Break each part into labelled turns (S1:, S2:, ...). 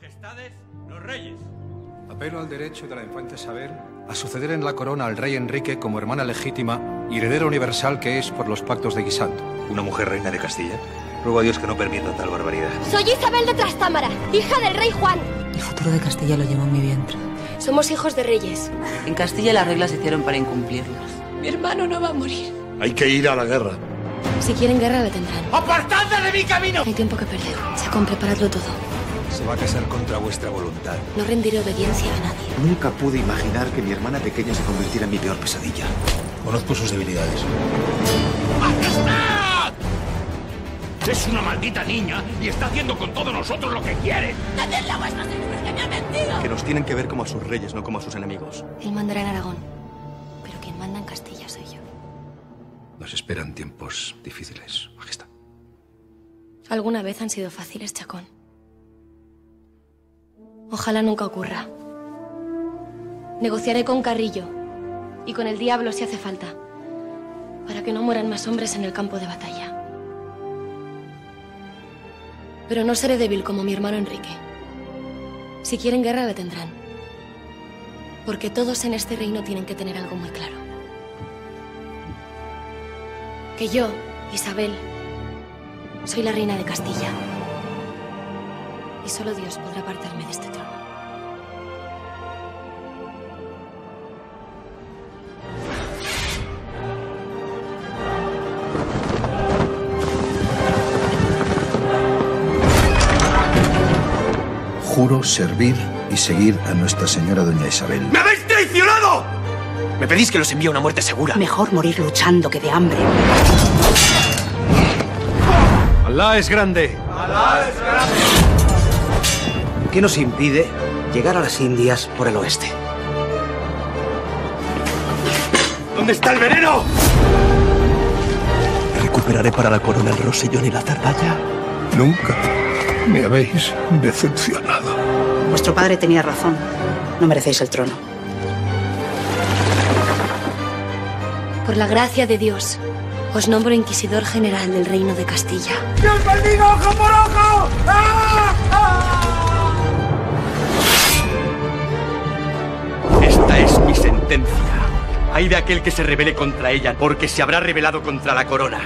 S1: Majestades, los reyes.
S2: Apelo al derecho de la infanta Isabel a suceder en la corona al rey Enrique como hermana legítima y heredera universal que es por los pactos de Guisando.
S3: ¿Una mujer reina de Castilla? Ruego a Dios que no permita tal barbaridad.
S4: Soy Isabel de Trastámara, hija del rey Juan.
S5: El futuro de Castilla lo llevo en mi vientre.
S4: Somos hijos de reyes.
S5: En Castilla las reglas se hicieron para incumplirlas.
S4: Mi hermano no va a morir.
S6: Hay que ir a la guerra.
S4: Si quieren guerra, la tendrán.
S1: ¡Apartadme de mi camino!
S4: No hay tiempo que perder. Chacón, preparadlo todo.
S3: Se va a casar contra vuestra voluntad.
S4: No rendiré obediencia a nadie.
S7: Nunca pude imaginar que mi hermana pequeña se convirtiera en mi peor pesadilla.
S3: Conozco sus debilidades.
S1: ¡Majestad! Es una maldita niña y está haciendo con todos nosotros lo que quiere.
S4: ¡Dadle a vuestros enemigos que me han mentido!
S7: Que nos tienen que ver como a sus reyes, no como a sus enemigos.
S4: Él mandará en Aragón. Pero quien manda en Castilla soy yo.
S2: Nos esperan tiempos difíciles, Majestad.
S4: Alguna vez han sido fáciles, Chacón. Ojalá nunca ocurra. Negociaré con Carrillo y con el diablo si hace falta, para que no mueran más hombres en el campo de batalla. Pero no seré débil como mi hermano Enrique. Si quieren guerra la tendrán. Porque todos en este reino tienen que tener algo muy claro. Que yo, Isabel, soy la reina de Castilla. Y solo Dios podrá apartarme de este trono.
S6: Juro servir y seguir a Nuestra Señora Doña Isabel.
S1: ¡Me habéis traicionado!
S7: Me pedís que los envíe a una muerte segura.
S5: Mejor morir luchando que de hambre.
S2: Alá es grande.
S7: ¿Qué nos impide llegar a las Indias por el oeste?
S1: ¿Dónde está el veneno?
S7: Recuperaré para la corona el rosellón y la zarballa.
S6: Nunca me habéis decepcionado.
S5: Vuestro padre tenía razón. No merecéis el trono.
S4: Por la gracia de Dios, os nombro inquisidor general del reino de Castilla.
S1: ¡Dios bendiga ojo por ojo! ¡Ah!
S3: Esta mi sentencia. Hay de aquel que se rebele contra ella, porque se habrá rebelado contra la corona.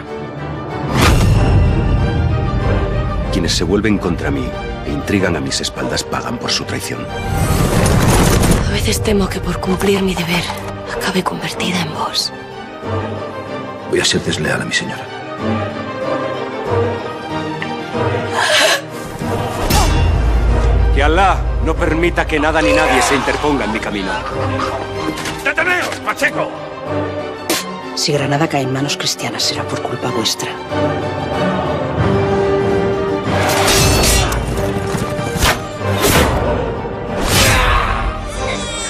S3: Quienes se vuelven contra mí e intrigan a mis espaldas pagan por su traición.
S4: A veces temo que por cumplir mi deber acabe convertida en vos.
S6: Voy a ser desleal a mi señora.
S3: Que Alá no permita que nada ni nadie se interponga en mi camino.
S1: ¡Deteneos, Pacheco!
S5: Si Granada cae en manos cristianas será por culpa vuestra.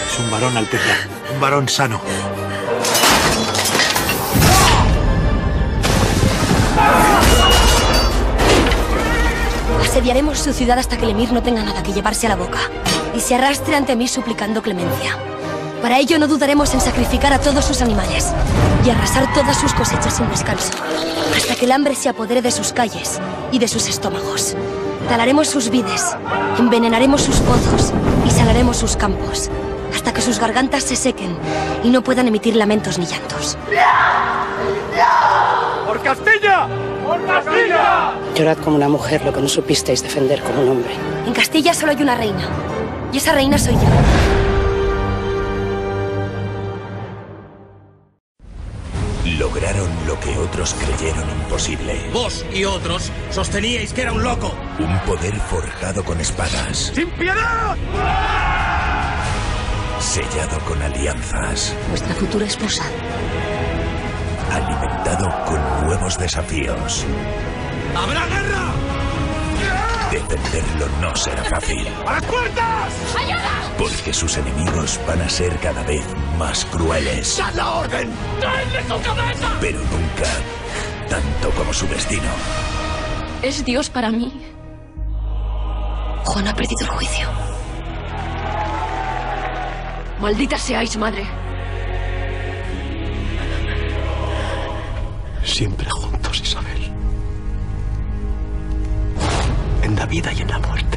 S7: Es un varón, Alteza. Un varón sano.
S4: Asediaremos su ciudad hasta que el emir no tenga nada que llevarse a la boca y se arrastre ante mí suplicando clemencia. Para ello no dudaremos en sacrificar a todos sus animales y arrasar todas sus cosechas sin descanso, hasta que el hambre se apodere de sus calles y de sus estómagos. Talaremos sus vides, envenenaremos sus pozos y salaremos sus campos, hasta que sus gargantas se sequen y no puedan emitir lamentos ni llantos.
S1: ¡Por Castilla!
S5: Llorad como una mujer lo que no supisteis defender como un hombre.
S4: En Castilla solo hay una reina, y esa reina soy yo.
S8: Lograron lo que otros creyeron imposible.
S1: Vos y otros sosteníais que era un loco.
S8: Un poder forjado con espadas,
S1: ¡Sin piedad!
S8: sellado con alianzas,
S5: Vuestra futura esposa.
S8: alimentado con nuevos desafíos.
S1: ¡Habrá guerra!
S8: Defenderlo no será fácil,
S1: ¡A las puertas!
S8: porque sus enemigos van a ser cada vez más crueles,
S1: ¡Dad la orden! ¡Traedle su cabeza!
S8: pero nunca tanto como su destino.
S4: Es Dios para mí. Juan ha perdido el juicio. Maldita seáis, madre.
S7: Siempre vida y en la muerte.